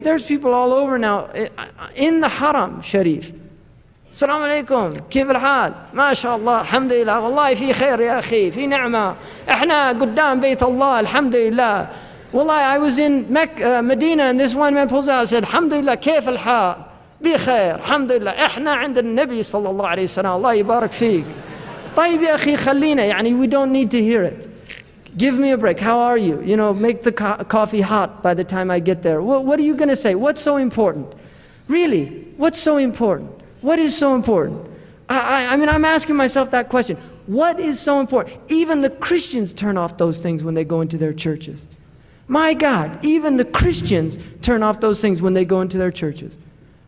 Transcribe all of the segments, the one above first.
There's people all over now eh, in the Haram Sharif. السلام عليكم كيف الحال ما شاء الله الحمد لله والله في خير يا أخي في نعمة احنا قدام بيت الله الحمد لله والله I was in Mecca, uh, Medina and this one man pulls out and said الحمد لله كيف الحال بخير الحمد لله احنا عند النبي صلى الله عليه وسلم الله يبارك فيك طيب يا أخي خلينا يعني we don't need to hear it Give me a break. How are you? You know, make the co- coffee hot by the time I get there. What, what are you going to say? What's so important? Really, what's so important? What is so important? I, I, I mean, I'm asking myself that question. What is so important? Even the Christians turn off those things when they go into their churches. My God, even the Christians turn off those things when they go into their churches.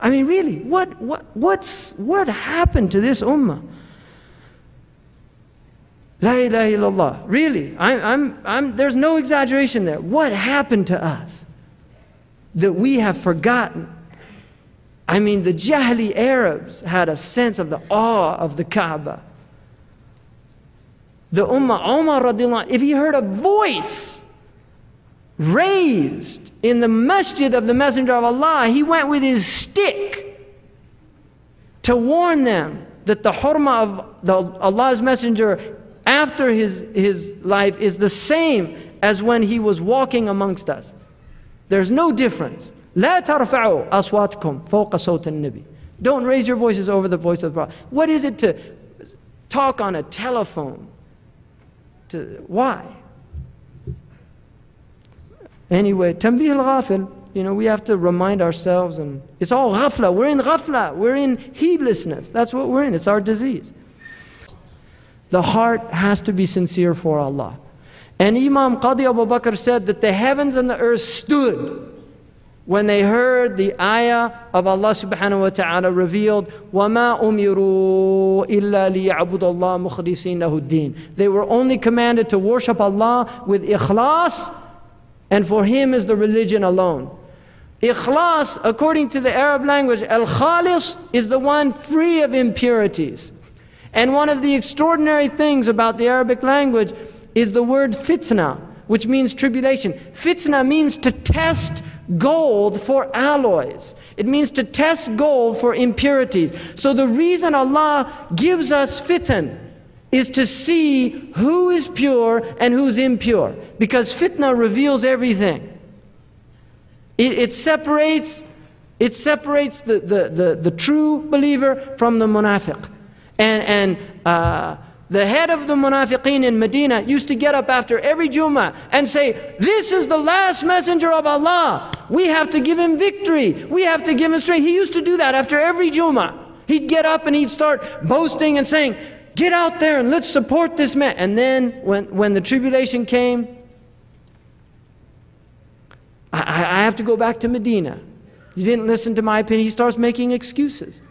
I mean, really, what, what, what's, what happened to this ummah? La ilaha illallah. Really, I'm, I'm, I'm, there's no exaggeration there. What happened to us that we have forgotten? I mean, the Jahili Arabs had a sense of the awe of the Kaaba. The Ummah, Umar radiallahu if he heard a voice raised in the masjid of the Messenger of Allah, he went with his stick to warn them that the hurma of the, Allah's Messenger after his, his life is the same as when he was walking amongst us. There's no difference. لا ترفعوا أصواتكم فوق صوت النبي. Don't raise your voices over the voice of the Prophet. What is it to talk on a telephone? To, why? Anyway, تنبيه الغافل. You know, we have to remind ourselves, and it's all ghafla. We're in ghafla. We're in heedlessness. That's what we're in. It's our disease. The heart has to be sincere for Allah. And Imam Qadi Abu Bakr said that the heavens and the earth stood when they heard the ayah of Allah subhanahu wa ta'ala revealed, وَمَا أُمِرُوا إِلَّا لِيَعْبُدَ اللَّهَ مُخْلِصِينَ لَهُ الدِّينَ They were only commanded to worship Allah with ikhlas, and for Him is the religion alone. Ikhlas, according to the Arab language, al-khalis is the one free of impurities. And one of the extraordinary things about the Arabic language is the word fitna, which means tribulation. Fitna means to test gold for alloys. It means to test gold for impurities. So the reason Allah gives us fitan is to see who is pure and who's impure. Because fitna reveals everything. It, it separates, it separates the, the, the, the true believer from the munafiq. And, and uh, the head of the munafiqeen in Medina used to get up after every Jummah and say, This is the last messenger of Allah. We have to give him victory. We have to give him strength. He used to do that after every Jummah. He'd get up and he'd start boasting and saying, Get out there and let's support this man. And then when, when the tribulation came, I, I have to go back to Medina. You didn't listen to my opinion. He starts making excuses.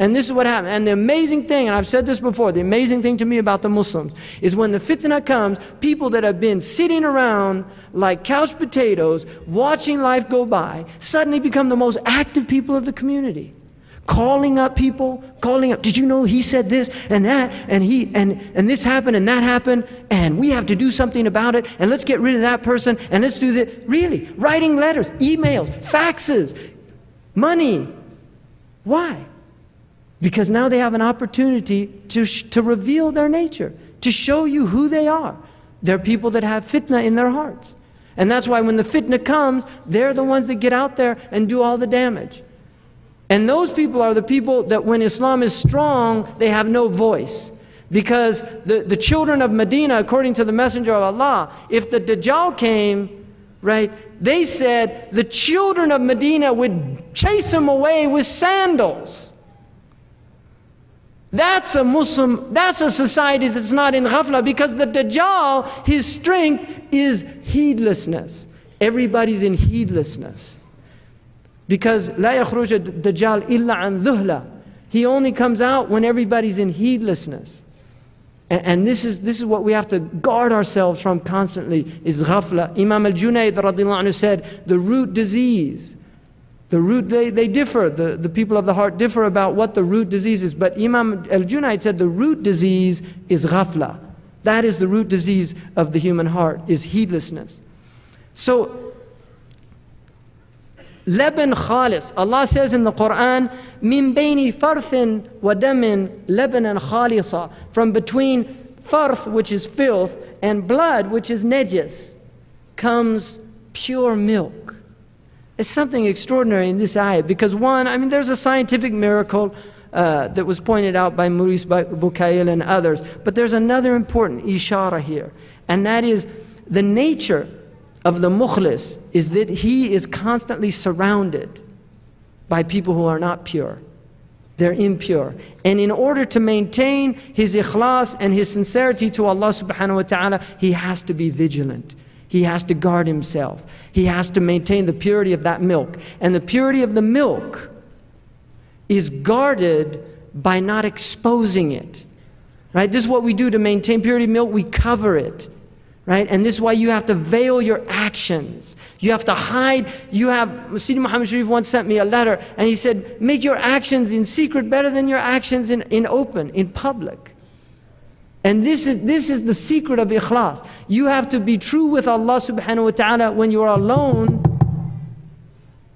And this is what happened. And the amazing thing, and I've said this before, the amazing thing to me about the Muslims is when the fitna comes, people that have been sitting around like couch potatoes, watching life go by, suddenly become the most active people of the community. Calling up people, calling up, did you know he said this and that, and he and and this happened and that happened, and we have to do something about it, and let's get rid of that person, and let's do this. Really, writing letters, emails, faxes, money. Why? Because now they have an opportunity to, to reveal their nature, to show you who they are. They're people that have fitna in their hearts. And that's why when the fitna comes, they're the ones that get out there and do all the damage. And those people are the people that when Islam is strong, they have no voice. Because the, the children of Medina, according to the Messenger of Allah, if the Dajjal came, right, they said the children of Medina would chase him away with sandals. That's a Muslim, that's a society that's not in ghafla because the Dajjal, his strength is heedlessness. Everybody's in heedlessness. Because la yakhruj dajjal illa an dhuhla. He only comes out when everybody's in heedlessness. And, and, this, is, this is what we have to guard ourselves from constantly is ghafla. Imam al-Junayd said, the root disease the root, they, they differ. The, the people of the heart differ about what the root disease is. But Imam al Junaid said the root disease is ghafla. That is the root disease of the human heart, is heedlessness. So, Leban khalis. Allah says in the Quran, min bayni farthin wa lebanan khalisa. From between farth, which is filth, and blood, which is najis, comes pure milk. It's something extraordinary in this ayah because one, I mean, there's a scientific miracle uh, that was pointed out by Maurice Bucaille and others, but there's another important ishara here, and that is the nature of the mukhlis is that he is constantly surrounded by people who are not pure. They're impure. And in order to maintain his ikhlas and his sincerity to Allah subhanahu wa ta'ala, he has to be vigilant. He has to guard himself. He has to maintain the purity of that milk. And the purity of the milk is guarded by not exposing it. Right? This is what we do to maintain purity of milk. We cover it. Right? And this is why you have to veil your actions. You have to hide. You have, Sidi Muhammad Sharif once sent me a letter and he said, make your actions in secret better than your actions in, in open, in public. And this is, this is the secret of ikhlas. You have to be true with Allah subhanahu wa ta'ala when you're alone,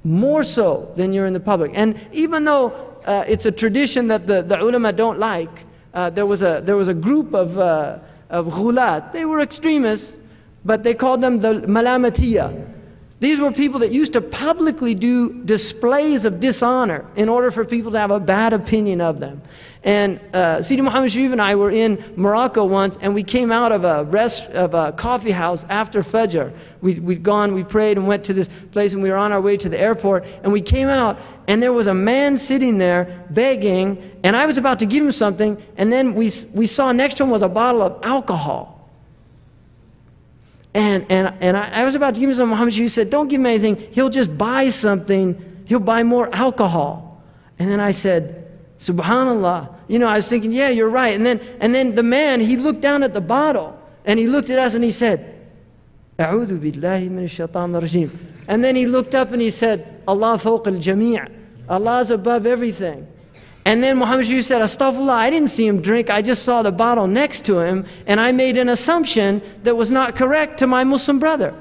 more so than you're in the public. And even though uh, it's a tradition that the, the ulama don't like, uh, there, was a, there was a group of, uh, of ghulat. They were extremists, but they called them the malamatiyah. These were people that used to publicly do displays of dishonor in order for people to have a bad opinion of them. And uh, Sidi Muhammad Sharif and I were in Morocco once, and we came out of a rest of a coffee house after Fajr. We, we'd gone, we prayed, and went to this place, and we were on our way to the airport. And we came out, and there was a man sitting there begging, and I was about to give him something, and then we, we saw next to him was a bottle of alcohol. And, and, and I, I was about to give him some. Muhammad Sharif said, Don't give him anything. He'll just buy something, he'll buy more alcohol. And then I said, Subhanallah. You know, I was thinking, yeah, you're right. And then, and then the man, he looked down at the bottle and he looked at us and he said, A'udhu billahi min shaitan rajim. And then he looked up and he said, Allah fawq al jami' Allah's above everything. And then Muhammad Sharif said, Astaghfirullah, I didn't see him drink. I just saw the bottle next to him and I made an assumption that was not correct to my Muslim brother.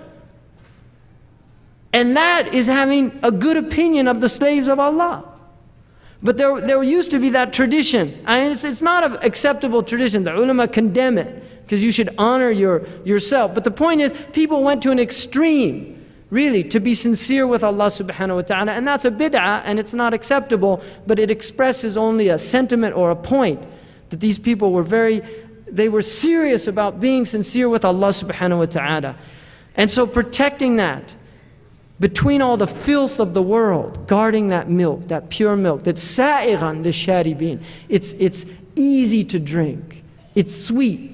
And that is having a good opinion of the slaves of Allah. But there, there used to be that tradition. And it's, it's not an acceptable tradition. The ulama condemn it because you should honor your, yourself. But the point is, people went to an extreme, really, to be sincere with Allah subhanahu wa ta'ala. And that's a bid'ah and it's not acceptable, but it expresses only a sentiment or a point that these people were very, they were serious about being sincere with Allah subhanahu wa ta'ala. And so protecting that between all the filth of the world, guarding that milk, that pure milk, that's sa'iran lisharibin. It's, it's easy to drink. It's sweet.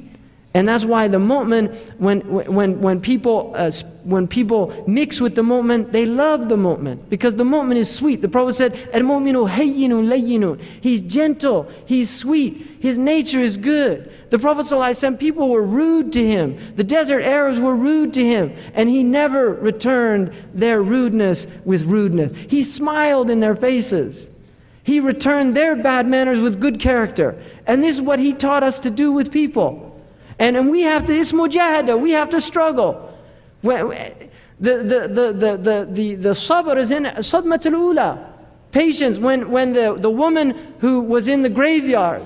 And that's why the mu'min, when, when, when, people, uh, when people mix with the mu'min, they love the mu'min because the mu'min is sweet. The Prophet said, Al-mu'minu hayyinun layyinun. He's gentle, he's sweet, his nature is good. The Prophet said, people were rude to him. The desert Arabs were rude to him. And he never returned their rudeness with rudeness. He smiled in their faces. He returned their bad manners with good character. And this is what he taught us to do with people. And, and we have to, it's mujahada, we have to struggle. The, the, the, the, the, the, sabr is in sadmat al-ula. Patience, when, when the, the woman who was in the graveyard,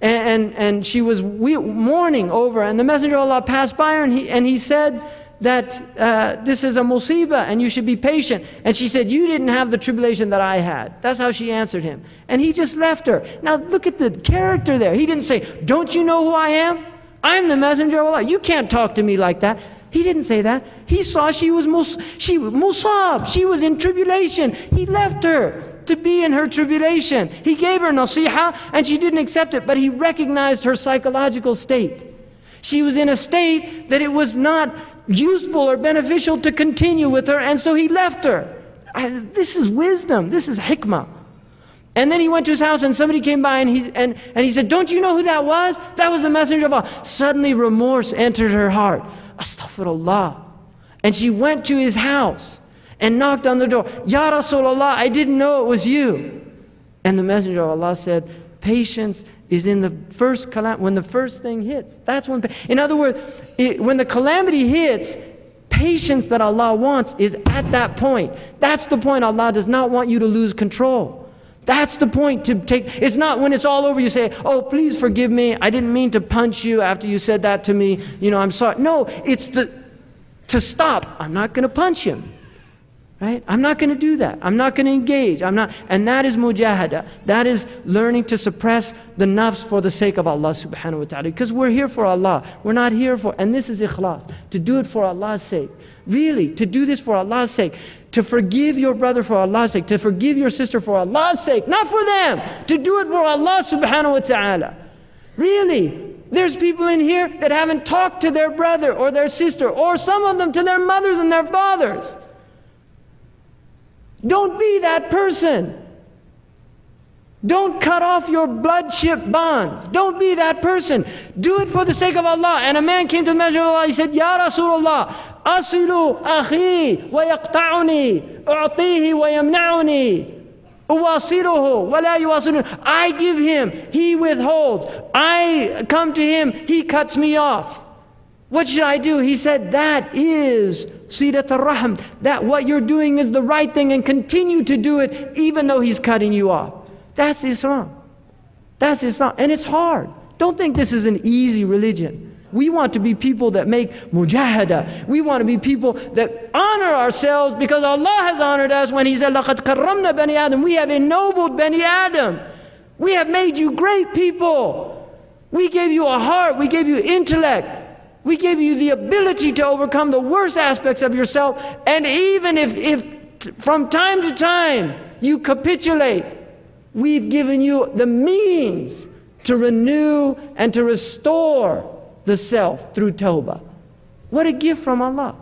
and, and, and she was mourning over, and the Messenger of Allah passed by her, and he, and he said, that uh, this is a musibah and you should be patient. And she said, You didn't have the tribulation that I had. That's how she answered him. And he just left her. Now look at the character there. He didn't say, Don't you know who I am? I'm the messenger of Allah. You can't talk to me like that. He didn't say that. He saw she was mus- she musab. She was in tribulation. He left her to be in her tribulation. He gave her nasiha and she didn't accept it, but he recognized her psychological state. She was in a state that it was not useful or beneficial to continue with her, and so he left her. I, this is wisdom. This is hikmah. And then he went to his house and somebody came by and he, and, and he said, Don't you know who that was? That was the messenger of Allah. Suddenly remorse entered her heart. Astaghfirullah. And she went to his house and knocked on the door. Ya Rasulullah, I didn't know it was you. And the messenger of Allah said, Patience is in the first calamity, when the first thing hits. That's when, in other words, it, when the calamity hits, patience that Allah wants is at that point. That's the point Allah does not want you to lose control. That's the point to take. It's not when it's all over you say, Oh, please forgive me. I didn't mean to punch you after you said that to me. You know, I'm sorry. No, it's to, to stop. I'm not going to punch him. Right? I'm not going to do that. I'm not going to engage. I'm not. And that is mujahada. That is learning to suppress the nafs for the sake of Allah subhanahu wa ta'ala. Because we're here for Allah. We're not here for, and this is ikhlas, to do it for Allah's sake. Really, to do this for Allah's sake to forgive your brother for Allah's sake, to forgive your sister for Allah's sake, not for them, to do it for Allah subhanahu wa ta'ala. Really, there's people in here that haven't talked to their brother or their sister, or some of them to their mothers and their fathers. Don't be that person. Don't cut off your bloodship bonds. Don't be that person. Do it for the sake of Allah. And a man came to the Messenger of Allah. He said, Ya Rasulullah, yaqta'uni, u'tihi wa yamna'uni. Uwasiluhu wa la yuwasiluhu. I give him, he withholds. I come to him, he cuts me off. What should I do? He said, That is Silat al-Rahm. That what you're doing is the right thing and continue to do it even though he's cutting you off. That's Islam. That's Islam. And it's hard. Don't think this is an easy religion. We want to be people that make mujahada. We want to be people that honor ourselves because Allah has honored us when He said, لَقَدْ كَرَّمْنَا بَنِي Adam. We have ennobled Bani Adam. We have made you great people. We gave you a heart. We gave you intellect. We gave you the ability to overcome the worst aspects of yourself. And even if, if from time to time you capitulate, We've given you the means to renew and to restore the self through Toba. What a gift from Allah.